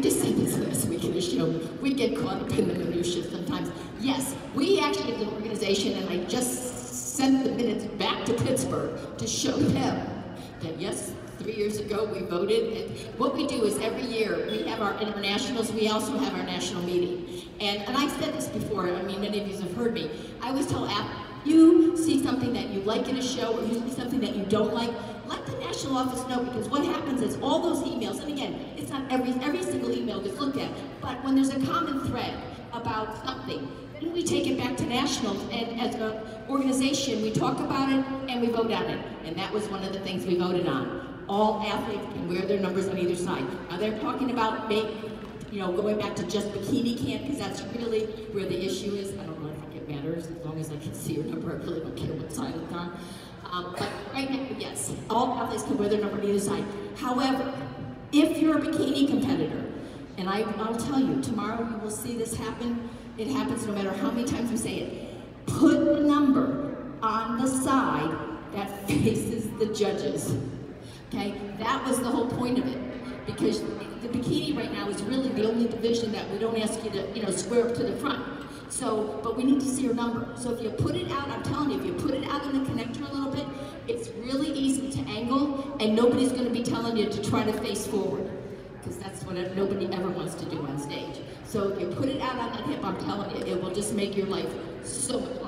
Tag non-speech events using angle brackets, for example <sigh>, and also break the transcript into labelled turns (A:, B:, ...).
A: just said this last week in the show. We get caught up in the minutiae sometimes. Yes, we actually, as an organization, and I just sent the minutes back to Pittsburgh to show them that yes, three years ago we voted. And what we do is every year we have our internationals. We also have our national meeting. And and I've said this before. I mean, many of you have heard me. I always tell Apple you see something that you like in a show or you see something that you don't like, office know because what happens is all those emails, and again, it's not every, every single email gets looked at, but when there's a common thread about something, then we take it back to nationals and as an organization, we talk about it and we vote on it. And that was one of the things we voted on. All athletes can wear their numbers on either side. Now they're talking about make, you know, going back to just bikini camp because that's really where the issue is. I don't know if it matters as long as I can see your number. I really don't care what side it's on. Um, but now, yes, all athletes can wear their number on either side. However, if you're a bikini competitor, and I, I'll tell you, tomorrow you will see this happen. It happens no matter how many times we say it. Put the number on the side that <laughs> faces the judges. Okay, that was the whole point of it. Because the bikini right now is really the only division that we don't ask you to, you know, square up to the front. So, but we need to see your number. So if you put it out, I'm telling you, if you put it out in the connector and nobody's going to be telling you to try to face forward, because that's what nobody ever wants to do on stage. So if you put it out on that hip, I'm telling you, it will just make your life so much